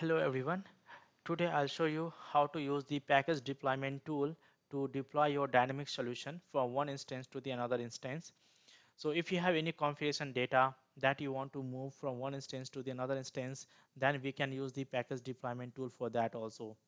Hello everyone. Today I'll show you how to use the package deployment tool to deploy your dynamic solution from one instance to the another instance. So if you have any configuration data that you want to move from one instance to the another instance, then we can use the package deployment tool for that also.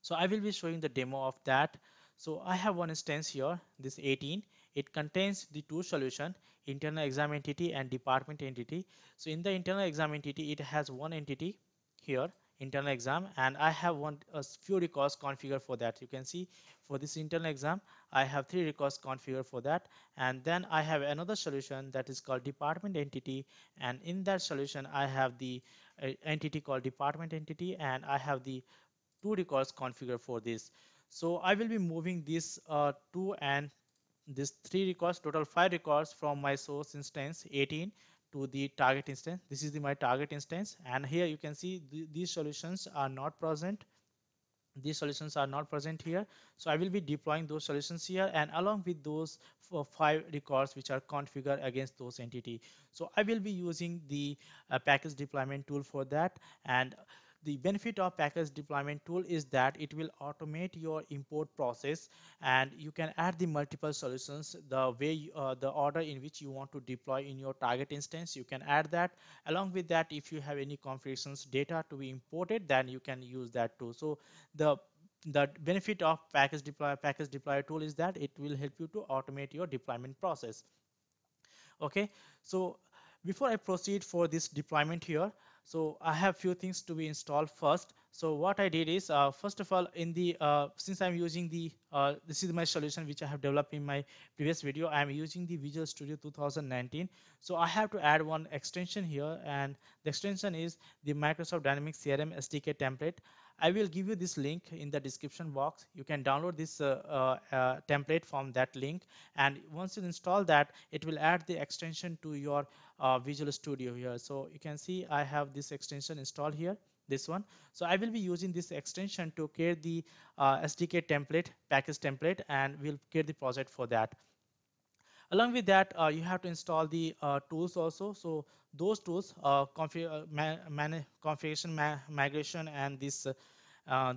So I will be showing the demo of that. So I have one instance here, this 18. It contains the two solution, internal exam entity and department entity. So in the internal exam entity, it has one entity here internal exam and I have one a few records configured for that. You can see for this internal exam I have three records configured for that. And then I have another solution that is called department entity. And in that solution I have the uh, entity called department entity and I have the two records configured for this. So I will be moving this uh, two and this three records total five records from my source instance 18 to the target instance. This is the my target instance. And here you can see th these solutions are not present. These solutions are not present here. So i will be deploying those solutions here and along with those five records which are configured against those entity. So i will be using the uh, package deployment tool for that. And the benefit of package deployment tool is that it will automate your import process and you can add the multiple solutions the way uh, the order in which you want to deploy in your target instance. You can add that. Along with that if you have any configurations data to be imported then you can use that too so the the benefit of package deploy package deploy tool is that it will help you to automate your deployment process. Okay. So before I proceed for this deployment here so I have few things to be installed first. So what I did is, uh, first of all, in the uh, since I'm using the uh, this is my solution which I have developed in my previous video. I'm using the Visual Studio 2019. So I have to add one extension here, and the extension is the Microsoft Dynamics CRM SDK template. I will give you this link in the description box. You can download this uh, uh, uh, template from that link. And once you install that, it will add the extension to your uh, Visual Studio here. So you can see I have this extension installed here this one so i will be using this extension to create the uh, sdk template package template and we'll create the project for that along with that uh, you have to install the uh, tools also. So those tools uh, config uh, configuration ma migration and this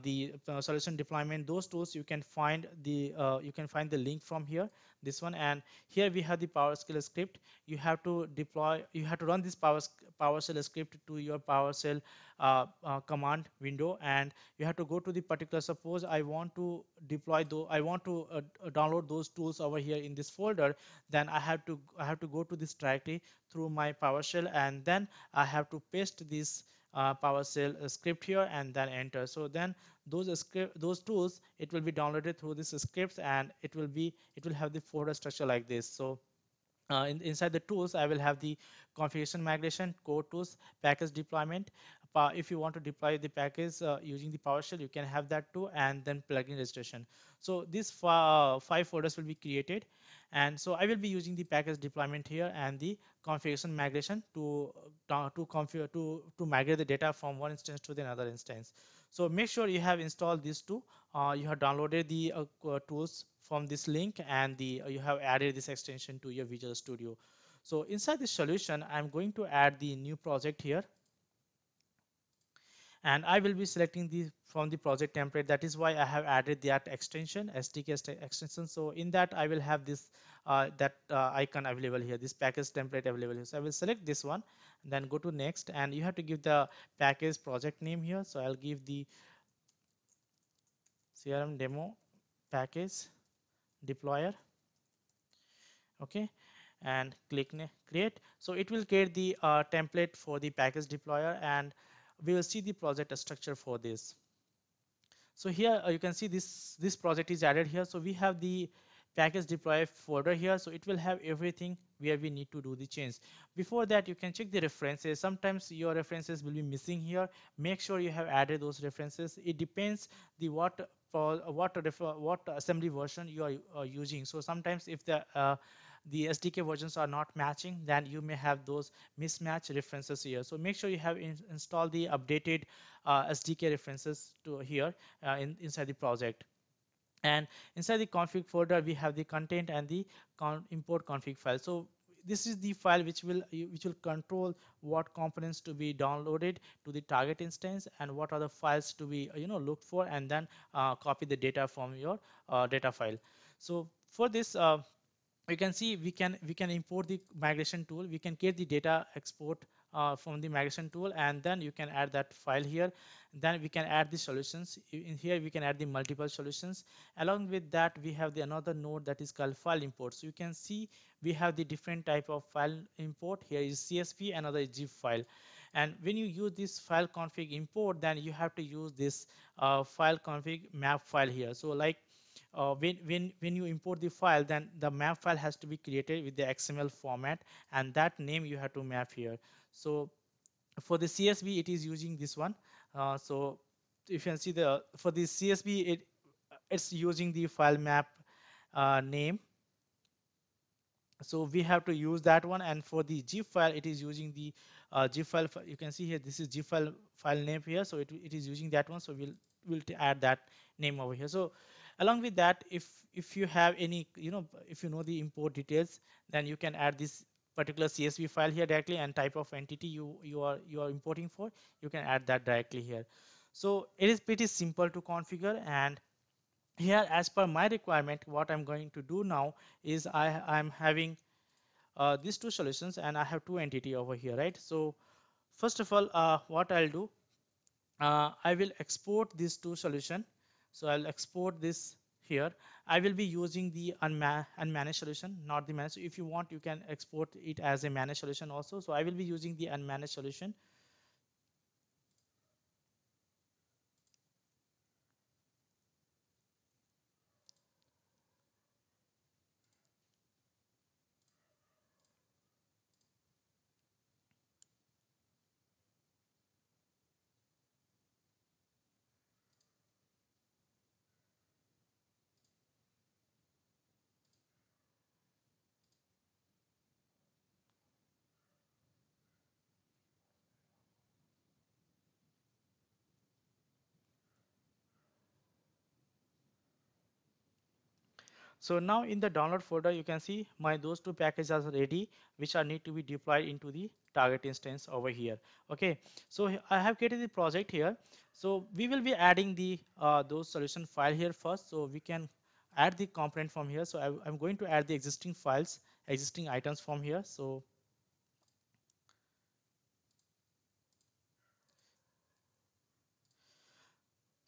the solution deployment those tools you can find the you can find the link from here this one. And here we have the PowerShell script. You have to deploy you have to run this Power, PowerShell script to your PowerShell uh, uh, command window. And you have to go to the particular suppose I want to deploy though I want to uh, download those tools over here in this folder then I have to I have to go to this directory through my PowerShell. And then I have to paste this uh, PowerShell uh, script here and then enter. So then those script, those tools, it will be downloaded through this scripts and it will be, it will have the folder structure like this. So uh, in, inside the tools, I will have the configuration migration, core tools, package deployment. Uh, if you want to deploy the package uh, using the PowerShell, you can have that too, and then plugin registration. So these five folders will be created, and so I will be using the package deployment here and the configuration migration to uh, to configure to to migrate the data from one instance to the another instance. So make sure you have installed these two. Uh, you have downloaded the uh, tools from this link and the uh, you have added this extension to your Visual Studio. So inside this solution, I'm going to add the new project here and I will be selecting the from the project template. That is why I have added that extension SDK extension. So in that I will have this uh, that uh, icon available here this package template available here. So I will select this one then go to next. And you have to give the package project name here. So I'll give the CRM demo package deployer. Okay. And click create. So it will create the uh, template for the package deployer. And we will see the project structure for this. So here uh, you can see this this project is added here. So we have the package deploy folder here. So it will have everything where we need to do the change. Before that, you can check the references. Sometimes your references will be missing here. Make sure you have added those references. It depends the what for what what assembly version you are uh, using. So sometimes if the uh, the SDK versions are not matching, then you may have those mismatch references here. So make sure you have in, installed the updated uh, SDK references to here uh, in, inside the project. And inside the config folder, we have the content and the con import config file. So this is the file which will which will control what components to be downloaded to the target instance and what are the files to be you know looked for and then uh, copy the data from your uh, data file so for this uh, you can see we can we can import the migration tool. We can get the data export uh, from the migration tool and then you can add that file here. Then we can add the solutions. In here we can add the multiple solutions. Along with that we have the another node that is called file import. So you can see we have the different type of file import. Here is csv another is zip file. And when you use this file config import then you have to use this uh, file config map file here. So like uh, when, when, when you import the file, then the map file has to be created with the XML format and that name you have to map here. So for the CSV, it is using this one. Uh, so if you can see the, for the CSV, it, it's using the file map uh, name. So we have to use that one. And for the zip file, it is using the uh, zip file. You can see here, this is zip file file name here. So it, it is using that one. So we'll, we'll add that name over here. So along with that if if you have any you know if you know the import details then you can add this particular csv file here directly and type of entity you you are you are importing for you can add that directly here. So it is pretty simple to configure and here as per my requirement what i'm going to do now is i i'm having uh, these two solutions and i have two entity over here right? So first of all uh, what i'll do uh, i will export these two solution so I'll export this here. I will be using the unma unmanaged solution, not the managed. So If you want, you can export it as a managed solution also. So I will be using the unmanaged solution. So now in the download folder, you can see my those two packages are ready, which are need to be deployed into the target instance over here. Okay, so I have created the project here. So we will be adding the uh, those solution file here first, so we can add the component from here. So I, I'm going to add the existing files, existing items from here. So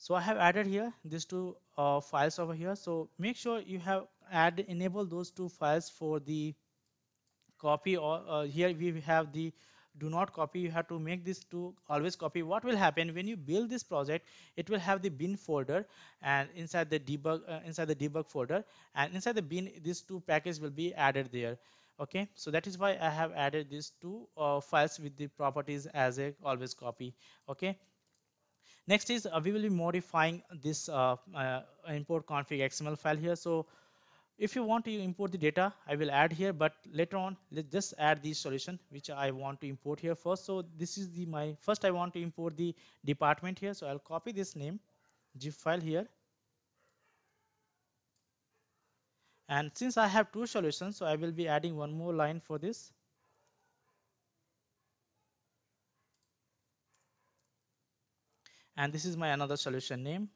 so I have added here these two uh, files over here. So make sure you have add enable those two files for the copy or uh, here we have the do not copy. You have to make this to always copy. What will happen when you build this project it will have the bin folder and inside the debug uh, inside the debug folder and inside the bin these two packages will be added there. Okay? So that is why i have added these two uh, files with the properties as a always copy. Okay Next is uh, we will be modifying this uh, uh, import config XML file here. So if you want to import the data, I will add here, but later on, let's just add the solution which I want to import here first. So this is the my first I want to import the department here. So I'll copy this name zip file here. And since I have two solutions, so I will be adding one more line for this. And this is my another solution name.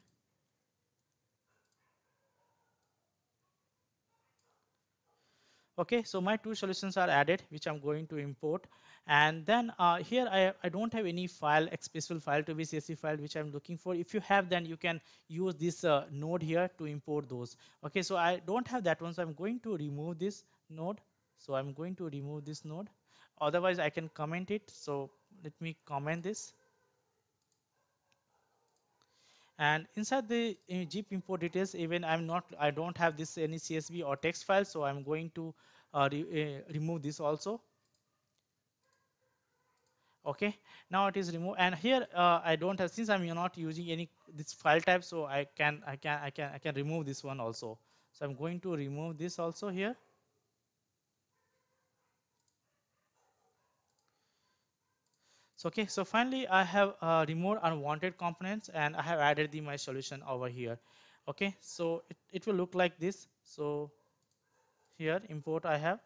Okay so my two solutions are added which i'm going to import. And then uh, here I, I don't have any file special file to be csv file which i'm looking for. If you have then you can use this uh, node here to import those. Okay so i don't have that one so i'm going to remove this node. So i'm going to remove this node. Otherwise i can comment it. So let me comment this and inside the zip import details even i'm not i don't have this any csv or text file so i'm going to uh, re uh, remove this also. Okay now it is removed. And here uh, i don't have since i'm not using any this file type so i can i can i can i can remove this one also. So i'm going to remove this also here Okay, so finally I have uh, removed unwanted components and I have added the my solution over here. Okay, so it, it will look like this. So here import I have.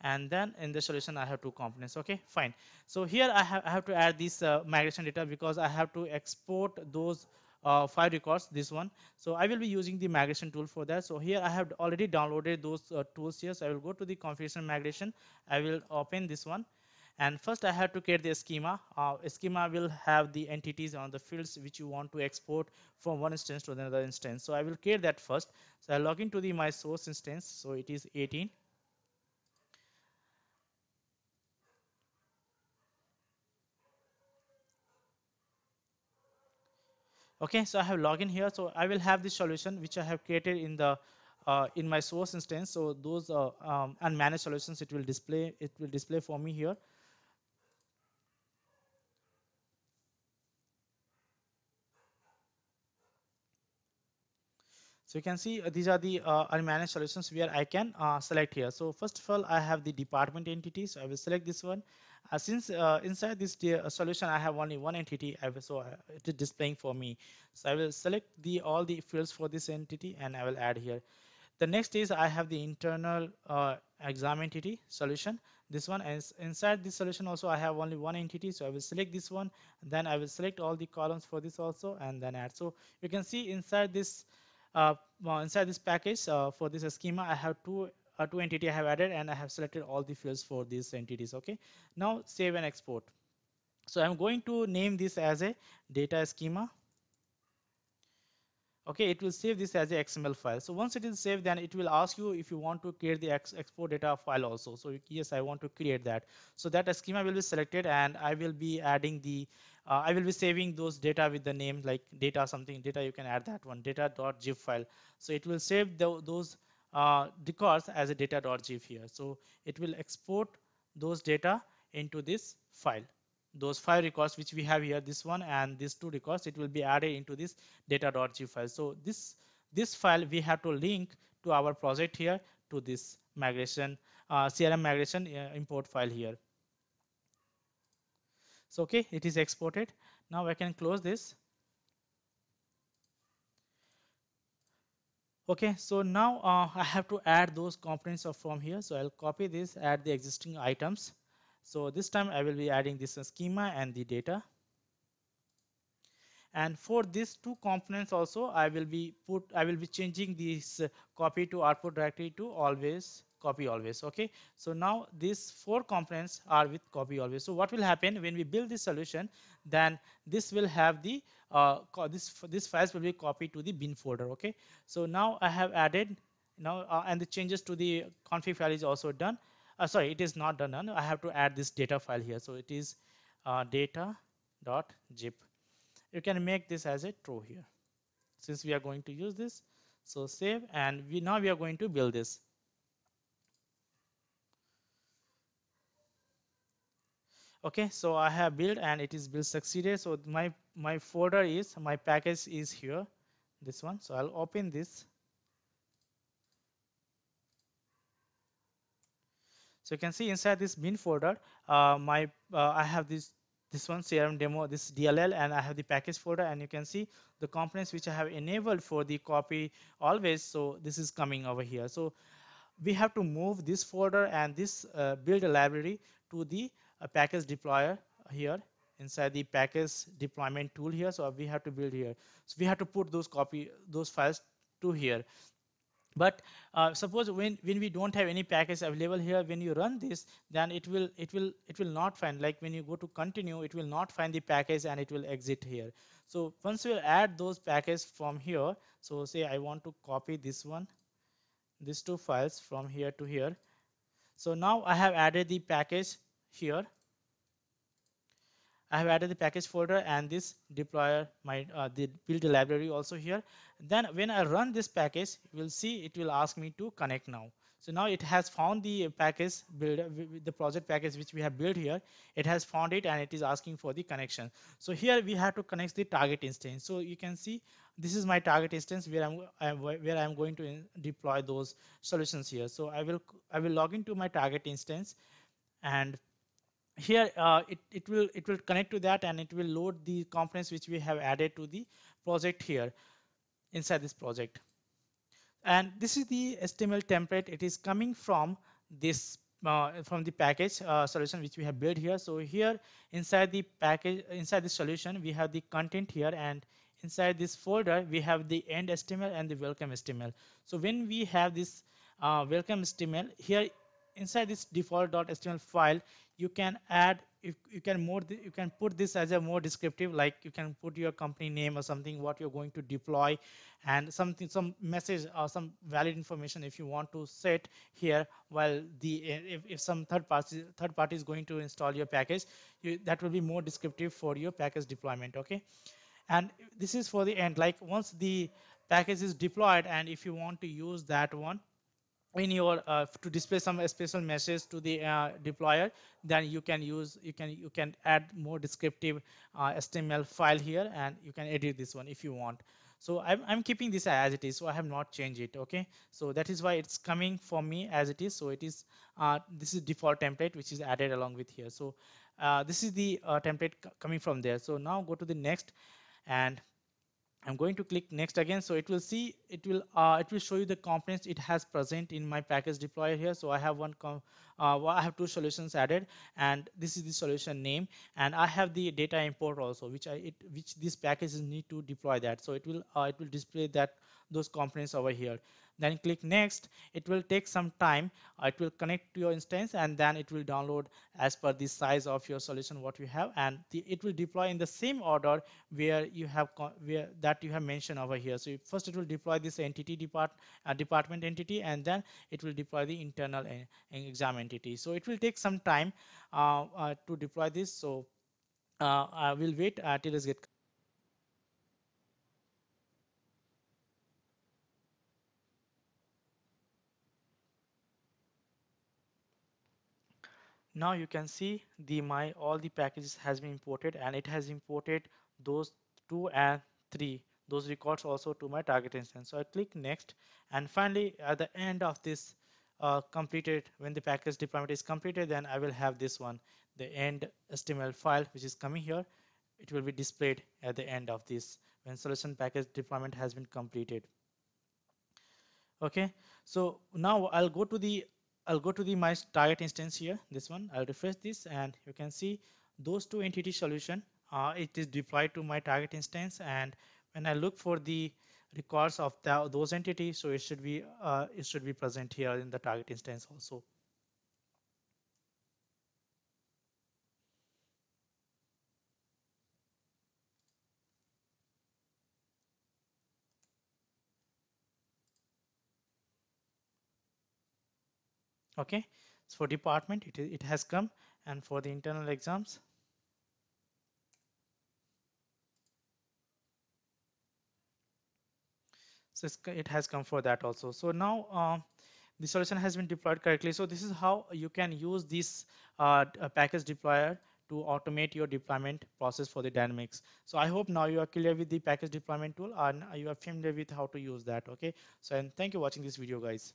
And then in the solution I have two components. Okay fine. So here I have, I have to add this uh, migration data because I have to export those uh, file records this one. So I will be using the migration tool for that. So here I have already downloaded those uh, tools here. So I will go to the configuration migration. I will open this one and first I have to create the schema. Uh, schema will have the entities on the fields which you want to export from one instance to another instance. So I will create that first. So I log into the my source instance. So it is 18 okay so I have login here. So I will have the solution which I have created in the uh, in my source instance. So those uh, um, unmanaged solutions it will display it will display for me here So you can see uh, these are the uh, unmanaged solutions where I can uh, select here. So first of all, I have the department entity. So I will select this one. Uh, since uh, inside this uh, solution, I have only one entity, I will, so it is displaying for me. So I will select the all the fields for this entity and I will add here. The next is I have the internal exam entity solution this one is inside this solution also I have only one entity so I will select this one then I will select all the columns for this also and then add so you can see inside this inside this package uh, for this schema I have two uh, two entity I have added and I have selected all the fields for these entities okay? Now save and export. So I'm going to name this as a data schema okay it will save this as a xml file. So once it is saved then it will ask you if you want to create the ex export data file also. So yes i want to create that. So that a schema will be selected and i will be adding the uh, i will be saving those data with the name like data something data you can add that one data.zip file. So it will save the, those uh, records as a data.zip here. So it will export those data into this file those five records which we have here this one and these two records it will be added into this data.g file. So this this file we have to link to our project here to this migration uh, crm migration uh, import file here. So okay it is exported. Now i can close this. Okay so now uh, i have to add those components of from here. So i'll copy this add the existing items so this time I will be adding this schema and the data. And for these two components also, I will be put, I will be changing this copy to output directory to always copy always. Okay. So now these four components are with copy always. So what will happen when we build this solution? Then this will have the uh, this this files will be copied to the bin folder. Okay. So now I have added now uh, and the changes to the config file is also done uh, sorry it is not done. I have to add this data file here. So it is uh, data dot zip. You can make this as a true here. Since we are going to use this so save and we now we are going to build this. Okay so I have built and it is built succeeded. So my my folder is my package is here this one. So I'll open this So you can see inside this bin folder, uh, my uh, I have this this one CRM demo, this DLL, and I have the package folder, and you can see the components which I have enabled for the copy always. So this is coming over here. So we have to move this folder and this uh, build library to the uh, package deployer here inside the package deployment tool here. So we have to build here. So we have to put those copy those files to here but uh, suppose when when we don't have any package available here when you run this then it will it will it will not find like when you go to continue it will not find the package and it will exit here. So once you add those packages from here so say i want to copy this one these two files from here to here. So now i have added the package here I have added the package folder and this deployer my uh, the build library also here. Then when I run this package you will see it will ask me to connect now. So now it has found the package build the project package which we have built here. It has found it and it is asking for the connection. So here we have to connect the target instance. So you can see this is my target instance where I'm, where I'm going to deploy those solutions here. So I will I will log into my target instance and here uh, it, it will it will connect to that and it will load the components which we have added to the project here inside this project. And this is the HTML template. It is coming from this uh, from the package uh, solution which we have built here. So here inside the package inside the solution we have the content here and inside this folder we have the end HTML and the welcome HTML so when we have this uh, welcome HTML here inside this default.html file you can add you, you can more you can put this as a more descriptive like you can put your company name or something what you're going to deploy and something some message or some valid information if you want to set here while the if, if some third party third party is going to install your package you, that will be more descriptive for your package deployment okay? And this is for the end like once the package is deployed and if you want to use that one in your uh, to display some special message to the uh, deployer then you can use you can you can add more descriptive uh, HTML file here and you can edit this one if you want. So I'm, I'm keeping this as it is so I have not changed it okay? So that is why it's coming for me as it is so it is uh, this is default template which is added along with here. So uh, this is the uh, template coming from there. So now go to the next and I'm going to click next again. So it will see it will uh, it will show you the components it has present in my package deployer here. So I have one uh, I have two solutions added and this is the solution name. And I have the data import also which I it which these packages need to deploy that. So it will uh, it will display that those components over here then click next. It will take some time. Uh, it will connect to your instance and then it will download as per the size of your solution what you have. And the, it will deploy in the same order where you have where that you have mentioned over here. So first it will deploy this entity depart uh, department entity and then it will deploy the internal uh, exam entity. So it will take some time uh, uh to deploy this. So uh, I will wait until it get now you can see the my all the packages has been imported and it has imported those two and three. Those records also to my target instance. So i click next and finally at the end of this uh, completed when the package deployment is completed then i will have this one the end html file which is coming here. It will be displayed at the end of this when solution package deployment has been completed. Okay so now i'll go to the I'll go to the my target instance here this one. I'll refresh this and you can see those two entity solution uh, it is deployed to my target instance. And when I look for the records of the, those entities so it should be uh, it should be present here in the target instance also okay? So for department it, it has come. And for the internal exams? So it has come for that also. So now uh, the solution has been deployed correctly. So this is how you can use this uh, package deployer to automate your deployment process for the dynamics. So i hope now you are clear with the package deployment tool and you are familiar with how to use that. Okay? So and thank you for watching this video guys